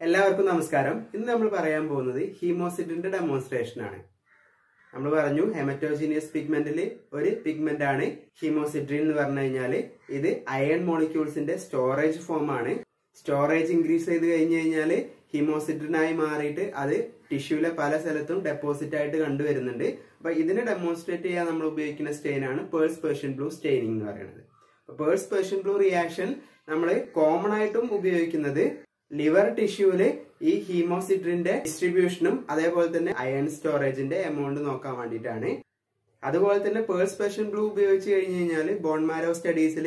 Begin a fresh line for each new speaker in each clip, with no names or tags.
എല്ലാവർക്കും നമസ്കാരം. ഇന്ന് നമ്മൾ പറയാൻ പോകുന്നത് ഹീമോസിഡിന്റെ ഡെമോൺസ്ട്രേഷൻ ആണ്. നമ്മൾ പറഞ്ഞു ഹെമറ്റോജീനിയസ് പിഗ്മെന്റിൽ ഒരു പിഗ്മെന്റ് ആണ് ഹീമോസിഡ്രിൻ എന്ന് പറഞ്ഞു കഴിഞ്ഞാൽ ഇത് അയൺ മോളിക്യൂൾസിന്റെ സ്റ്റോറേജ് ഫോം ആണ്. സ്റ്റോറേജ് ഇൻക്രീസ് ചെയ്ത് കഴിഞ്ഞു കഴിഞ്ഞാൽ ഹീമോസിഡ്രിനായി മാറിയിട്ട് അത് ടിഷ്യൂലെ പല സ്ഥലത്തും ഡെപ്പോസിറ്റ് ആയിട്ട് കണ്ടുവരുന്നുണ്ട്. അപ്പൊ ഇതിനെ ഡെമോൺസ്ട്രേറ്റ് ചെയ്യാൻ നമ്മൾ ഉപയോഗിക്കുന്ന സ്റ്റെയിൻ ആണ് പേഴ്സ് പേർഷ്യൻ ബ്ലൂ സ്റ്റെയിനിങ് എന്ന് പറയുന്നത്. പേഴ്സ് പേർഷ്യൻ ബ്ലൂ റിയാക്ഷൻ നമ്മൾ കോമൺ ആയിട്ടും ഉപയോഗിക്കുന്നത് ലിവർ ടിഷ്യൂവിൽ ഈ ഹീമോസിഡ്രിന്റെ ഡിസ്ട്രിബ്യൂഷനും അതേപോലെ തന്നെ അയൺ സ്റ്റോറേജിന്റെ എമൗണ്ട് നോക്കാൻ വേണ്ടിയിട്ടാണ്. അതുപോലെ തന്നെ പേഴ്സ് പെഷൻ ബ്ലൂ ഉപയോഗിച്ച് കഴിഞ്ഞ് കഴിഞ്ഞാൽ ബോൺമാരോ സ്റ്റഡീസിൽ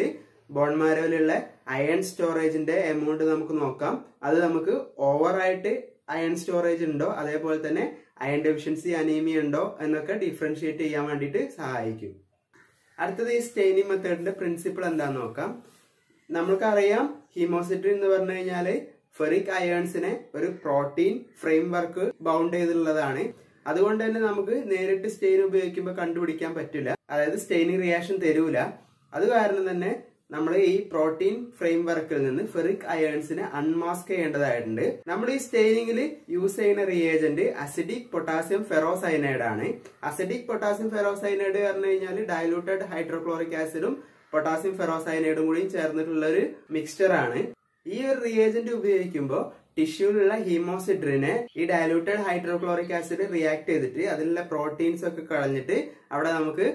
ബോൺമാരോയിലുള്ള അയൺ സ്റ്റോറേജിന്റെ എമൗണ്ട് നമുക്ക് നോക്കാം. അത് നമുക്ക് ഓവറായിട്ട് അയൺ സ്റ്റോറേജ് ഉണ്ടോ അതേപോലെ തന്നെ അയൺ ഡെഫിഷ്യൻസി അനീമിയ ഉണ്ടോ എന്നൊക്കെ ഡിഫറൻഷിയേറ്റ് ചെയ്യാൻ വേണ്ടിയിട്ട് സഹായിക്കും. അടുത്തത് ഈ സ്റ്റെയിനിങ് മെത്തേഡിന്റെ പ്രിൻസിപ്പിൾ എന്താന്ന് നോക്കാം. നമ്മൾക്കറിയാം ഹീമോസിഡ്രിൻ എന്ന് പറഞ്ഞു കഴിഞ്ഞാൽ ഫെറിക് അയേൺസിനെ ഒരു പ്രോട്ടീൻ ഫ്രെയിം വർക്ക് ബൗണ്ട് ചെയ്തിട്ടുള്ളതാണ്. അതുകൊണ്ട് തന്നെ നമുക്ക് നേരിട്ട് സ്റ്റെയിൻ ഉപയോഗിക്കുമ്പോൾ കണ്ടുപിടിക്കാൻ പറ്റില്ല. അതായത് സ്റ്റെയിനിങ് റിയാക്ഷൻ തരൂല. അത് കാരണം തന്നെ നമ്മൾ ഈ പ്രോട്ടീൻ ഫ്രെയിം വർക്കിൽ നിന്ന് ഫെറിക് അയേൺസിനെ അൺമാസ്ക് ചെയ്യേണ്ടതായിട്ടുണ്ട്. നമ്മൾ ഈ സ്റ്റെയിനിങ്ങിൽ യൂസ് ചെയ്യുന്ന റിയേജന്റ് അസിഡിക് പൊട്ടാസ്യം ഫെറോസൈനൈഡ് ആണ്. അസിഡിക് പൊട്ടാസ്യം ഫെറോസൈനൈഡ് പറഞ്ഞു കഴിഞ്ഞാൽ ഡയലൂട്ടഡ് ഹൈഡ്രോക്ലോറിക് ആസിഡും പൊട്ടാസ്യം ഫെറോസൈനൈഡും കൂടി ചേർന്നിട്ടുള്ള ഒരു മിക്സ്ചർ ആണ്. ഈ ഒരു റിയേജന്റ് ഉപയോഗിക്കുമ്പോൾ ടിഷ്യൂവിലുള്ള ഹീമോസിഡ്രിനെ ഈ ഡയലൂട്ടഡ് ഹൈഡ്രോക്ലോറിക് ആസിഡ് റിയാക്ട് ചെയ്തിട്ട് അതിലുള്ള പ്രോട്ടീൻസ് ഒക്കെ കളഞ്ഞിട്ട് അവിടെ നമുക്ക്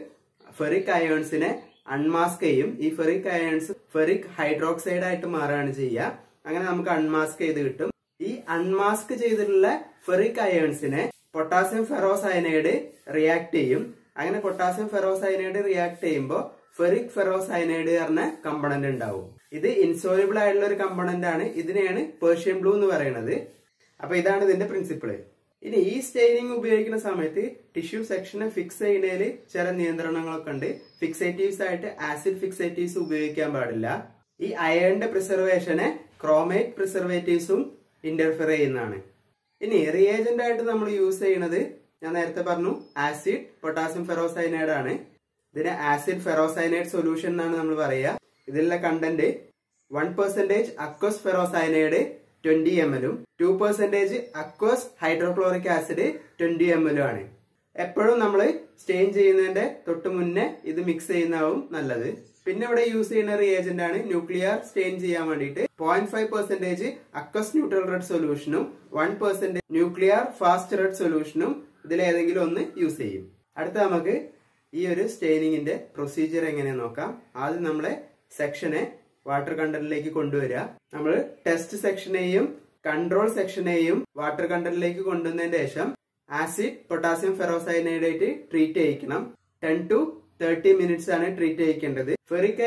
ഫെറിക് അയോൺസിനെ അൺമാസ്ക് ചെയ്യും. ഈ ഫെറിക് അയോൺസ് ഫെറിക് ഹൈഡ്രോക്സൈഡ് ആയിട്ട് മാറുകയാണ് ചെയ്യുക. അങ്ങനെ നമുക്ക് അൺമാസ്ക് ചെയ്ത് കിട്ടും. ഈ അൺമാസ്ക് ചെയ്തിട്ടുള്ള ഫെറിക് അയൺസിനെ പൊട്ടാസ്യം ഫെറോസൈനൈഡ് റിയാക്ട് ചെയ്യും. അങ്ങനെ പൊട്ടാസ്യം ഫെറോസൈനൈഡ് റിയാക്ട് ചെയ്യുമ്പോൾ ഫെറിക് ഫെറോസൈനൈഡ് പറഞ്ഞ കമ്പണന്റ് ഉണ്ടാവും. ഇത് ഇൻസോലബിൾ ആയിട്ടുള്ള ഒരു കമ്പണന്റ് ആണ്. ഇതിനെയാണ് പേർഷ്യൻ ബ്ലൂ എന്ന് പറയുന്നത്. അപ്പൊ ഇതാണ് ഇതിന്റെ പ്രിൻസിപ്പിൾ ഇനി ഈ സ്റ്റെയിനിങ് ഉപയോഗിക്കുന്ന സമയത്ത് ടിഷ്യൂ സെക്ഷനെ ഫിക്സ് ചെയ്യുന്നതിൽ ചില നിയന്ത്രണങ്ങളൊക്കെ ഉണ്ട്. ഫിക്സേറ്റീവ്സ് ആയിട്ട് ആസിഡ് ഫിക്സേറ്റീവ്സ് ഉപയോഗിക്കാൻ പാടില്ല. ഈ അയണിന്റെ പ്രിസർവേഷനെ ക്രോമേറ്റ് പ്രിസർവേറ്റീവ്സും ഇന്റർഫിയർ ചെയ്യുന്നതാണ്. ഇനി റിയേജന്റ് ആയിട്ട് നമ്മൾ യൂസ് ചെയ്യുന്നത് ഞാൻ നേരത്തെ പറഞ്ഞു ആസിഡ് പൊട്ടാസ്യം ഫെറോസൈനൈഡ് ആണ്. ഇതിന് ആസിഡ് ഫെറോസൈനൈഡ് സൊല്യൂഷൻ എന്നാണ് നമ്മൾ പറയുക. ഇതിലുള്ള content one percentage aqueous ferrocyanide twenty M എല്ലും two percentage aqueous hydrochloric acid twenty M എല്ലും ആണ്. എപ്പോഴും നമ്മൾ സ്റ്റെയിൻ ചെയ്യുന്നതിന്റെ തൊട്ട് മുന്നേ ഇത് മിക്സ് ചെയ്യുന്നതാവും നല്ലത്. പിന്നെ ഇവിടെ യൂസ് ചെയ്യുന്ന റിയേജന്റ് ആണ് ന്യൂക്ലിയർ സ്റ്റെയിൻ ചെയ്യാൻ വേണ്ടിയിട്ട് point five percentage aqueous neutral red സൊല്യൂഷനും one percentage nuclear fast red സൊല്യൂഷനും ഇതിൽ ഏതെങ്കിലും ഒന്ന് യൂസ് ചെയ്യും. അടുത്ത നമുക്ക് ഈ ഒരു സ്റ്റെയിനിങ്ങിന്റെ പ്രൊസീജിയർ എങ്ങനെ നോക്കാം? ആദ്യം നമ്മളെ സെക്ഷനെ വാട്ടർ കണ്ടന്റിലേക്ക് കൊണ്ടുവരിക. നമ്മൾ ടെസ്റ്റ് സെക്ഷനെയും കൺട്രോൾ സെക്ഷനെയും വാട്ടർ കണ്ടന്റിലേക്ക് കൊണ്ടുവന്നതിന് ശേഷം ആസിഡ് പൊട്ടാസ്യം ഫെറോസൈനൈഡ് ആയിട്ട് ട്രീറ്റ് ചെയ്യിക്കണം. ടെൻ ടു തേർട്ടി മിനിറ്റ്സ് ആണ് ട്രീറ്റ് ചെയ്യിക്കേണ്ടത്. ഫെറിക്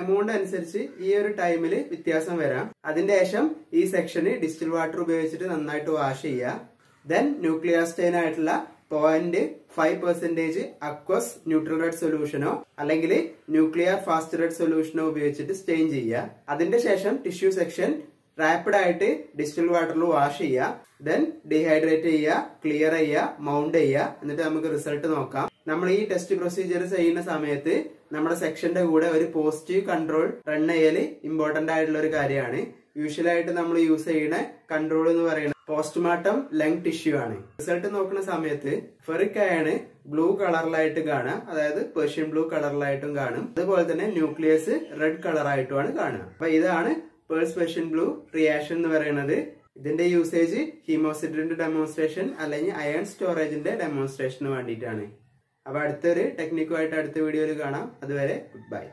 എമൗണ്ട് അനുസരിച്ച് ഈ ഒരു ടൈമിൽ വ്യത്യാസം വരാം. അതിന്റെ ശേഷം ഈ സെക്ഷന് ഡിസ്റ്റിൽ വാട്ടർ ഉപയോഗിച്ചിട്ട് നന്നായിട്ട് വാഷ് ചെയ്യുക. ദെൻ ന്യൂക്ലിയർ സ്റ്റെയിൻ ആയിട്ടുള്ള point five percentage aqueous neutral red സൊല്യൂഷനോ അല്ലെങ്കിൽ ന്യൂക്ലിയർ ഫാസ്റ്റ് റെഡ് സൊല്യൂഷനോ ഉപയോഗിച്ചിട്ട് സ്റ്റെയിൻ ചെയ്യുക. അതിന്റെ ശേഷം ടിഷ്യൂ സെക്ഷൻ റാപ്പിഡ് ആയിട്ട് ഡിസ്റ്റിൽ വാട്ടറിൽ വാഷ് ചെയ്യുക. ദെൻ ഡീഹൈഡ്രേറ്റ് ചെയ്യുക ക്ലിയർ ചെയ്യുക മൗണ്ട് ചെയ്യുക. എന്നിട്ട് നമുക്ക് റിസൾട്ട് നോക്കാം. നമ്മൾ ഈ ടെസ്റ്റ് പ്രൊസീജിയർ ചെയ്യുന്ന സമയത്ത് നമ്മുടെ സെക്ഷന്റെ കൂടെ ഒരു പോസിറ്റീവ് കൺട്രോൾ റൺ ചെയ്യൽ ഇമ്പോർട്ടന്റ് ആയിട്ടുള്ള ഒരു കാര്യമാണ്. യൂഷ്വലായിട്ട് നമ്മൾ യൂസ് ചെയ്യുന്ന കൺട്രോൾ എന്ന് പറയുന്നത് പോസ്റ്റ്മോർട്ടം ലങ് ടിഷ്യൂ ആണ്. റിസൾട്ട് നോക്കുന്ന സമയത്ത് ഫെറിക് അയാണ് ബ്ലൂ കളറിലായിട്ട് കാണാം അതായത് പേർഷ്യൻ ബ്ലൂ കളറിലായിട്ടും കാണും. അതുപോലെ തന്നെ ന്യൂക്ലിയസ് റെഡ് കളറായിട്ടുമാണ് കാണുക. അപ്പൊ ഇതാണ് പേഴ്സ് പേർഷ്യൻ ബ്ലൂ റിയാക്ഷൻ എന്ന് പറയുന്നത്. ഇതിന്റെ യൂസേജ് ഹീമോസിഡ്രിന്റെ ഡെമോൺസ്ട്രേഷൻ അല്ലെങ്കിൽ അയൺ സ്റ്റോറേജിന്റെ ഡെമോൺസ്ട്രേഷന് വേണ്ടിയിട്ടാണ്. അപ്പൊ അടുത്തൊരു ടെക്നിക്കുമായിട്ട് അടുത്ത വീഡിയോയിൽ കാണാം. അതുവരെ ഗുഡ് ബൈ